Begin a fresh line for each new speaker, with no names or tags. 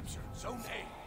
captured Zone A.